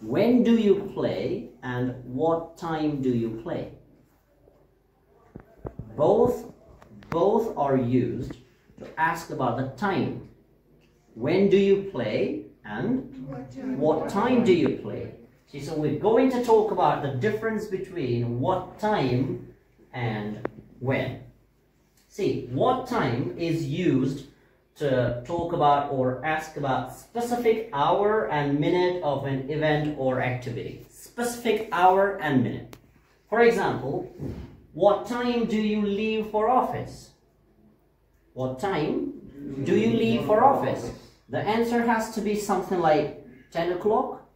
when do you play and what time do you play? Both, both are used to ask about the time. When do you play and what time do you play? See, so we're going to talk about the difference between what time and when. See, what time is used to talk about or ask about specific hour and minute of an event or activity. Specific hour and minute. For example, what time do you leave for office? What time do you leave for office? The answer has to be something like 10 o'clock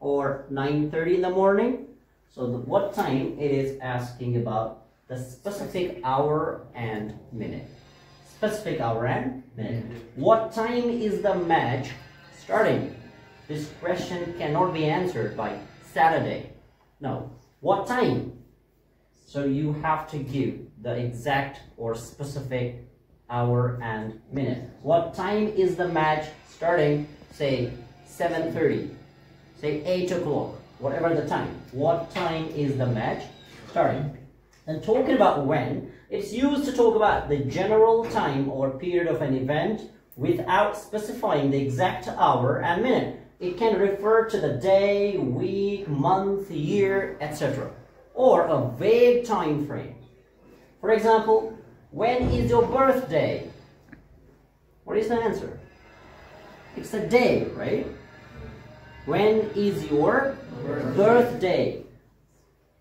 or 9.30 in the morning. So the, what time it is asking about the specific hour and minute specific hour and minute. Mm-hmm. What time is the match starting? This question cannot be answered by Saturday. No. What time? So you have to give the exact or specific hour and minute. What time is the match starting? Say 7.30. Say 8 o'clock. Whatever the time. What time is the match starting? And talking about when, it's used to talk about the general time or period of an event without specifying the exact hour and minute. It can refer to the day, week, month, year, etc. Or a vague time frame. For example, when is your birthday? What is the answer? It's a day, right? When is your birthday?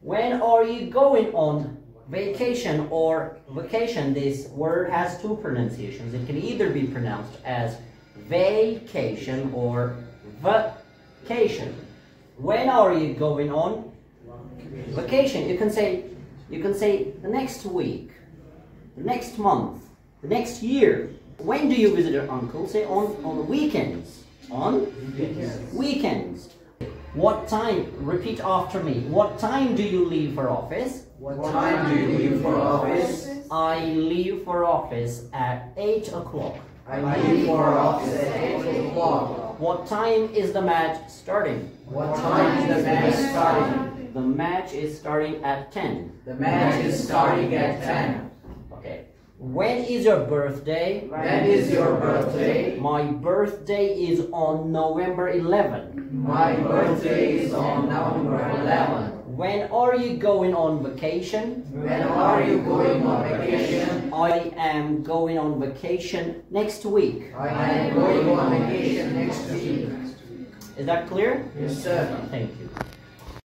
When are you going on vacation or vacation, this word has two pronunciations. It can either be pronounced as vacation or vacation. When are you going on vacation? You can say you can say the next week, the next month, the next year. When do you visit your uncle? Say on on the weekends. On weekends. weekends. What time? Repeat after me. What time do you leave for office? What time do you leave for office? I leave for office at 8 o'clock. I leave for office at 8 o'clock. What time is the match starting? What time is the match starting? The match is starting at 10. The match is starting at 10. Okay. When is your birthday? When is your birthday? My birthday is on November 11. My birthday is on November 11. When are you going on vacation? When are you going on vacation? I am going on vacation next week. I am going on vacation next week. Is that clear? Yes, sir. Thank you.